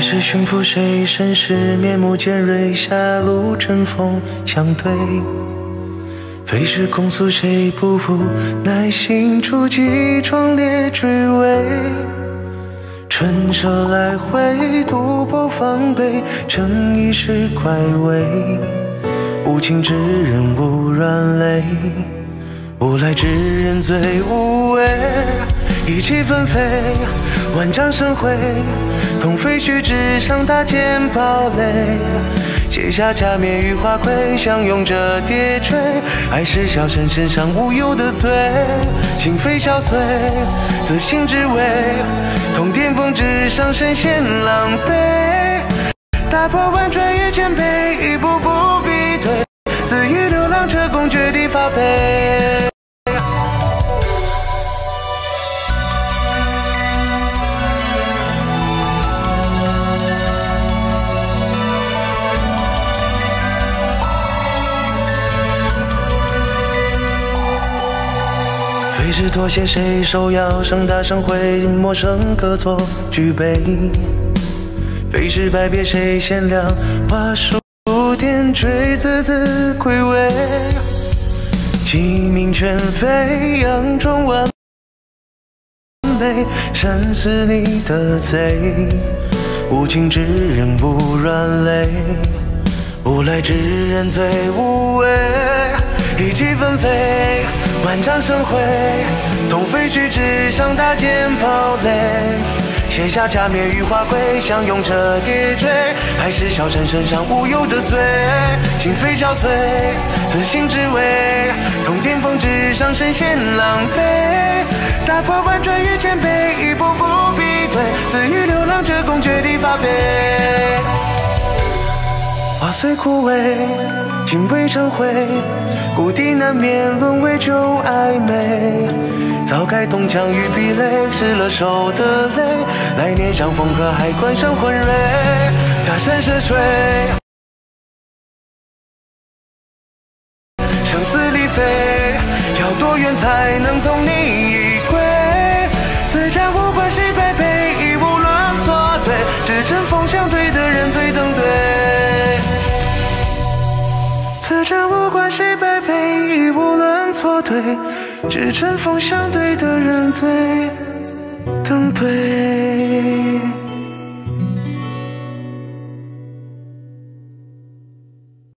是驯服谁？身世面目尖锐，狭路针锋相对。非是控诉谁不负耐心出击壮烈追尾。春色来回，独破防备，正义是怪味。无情之人无软肋，无赖之人最无畏。意气纷飞，万丈生辉，同废墟之上搭建堡垒，卸下假面与花魁，相拥着跌坠，爱是小臣身上无忧的罪，心扉憔悴，自信之危，同巅峰之上身陷狼狈，打破万转越谦卑，一步步逼退，自与流浪者共绝地发配。非是妥协谁，手摇声大声回，陌生歌作举杯。非是拜别谁，贤良花树点缀，字字归位。鸡鸣犬吠，佯装完美，闪死你的贼。无情之人不软肋，无赖之人最无畏。意气纷飞，万丈生辉，同废墟之上搭建堡垒，卸下假面与花盔，相拥着跌坠，还是小臣身上无忧的罪，心扉憔悴，自信之危，同巅峰之上身陷狼狈，打破万转与谦卑，一步步逼退，自与流浪者共绝地发配。花虽枯萎，心未成灰，故地难免沦为旧暧昧。早该冻僵于壁垒，失了手的泪，来年相逢何还关上魂蕊？他山涉水，生死离飞，要多远才能懂你错对只针锋相对的人最登对。